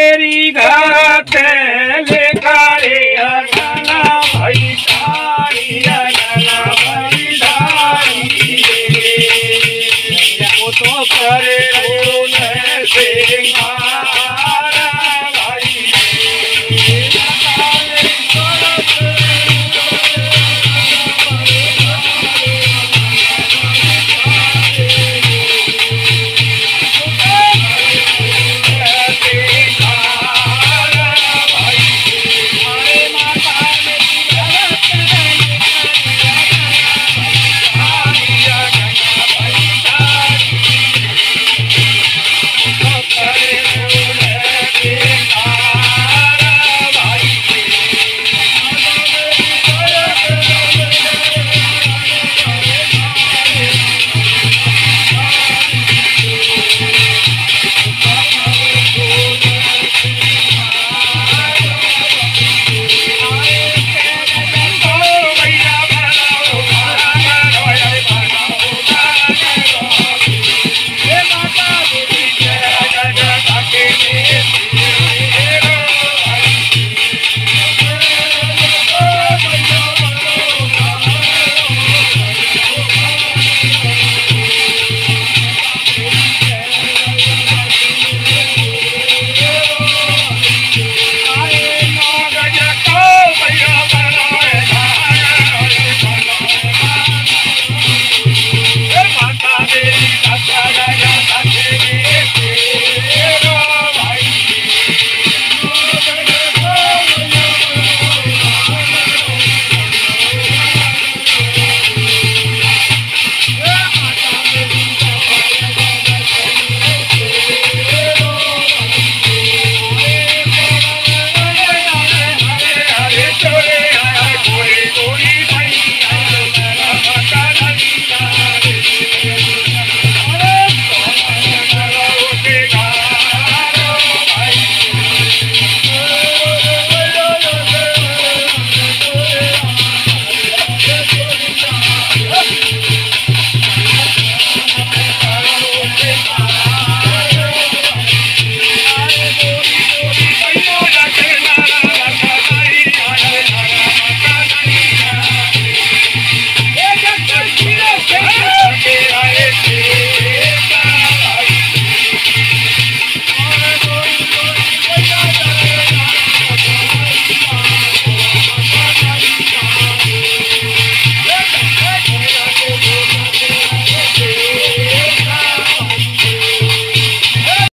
तेरी घाट लेखारे अगना भाई सारी अगना भाई वो तो करे से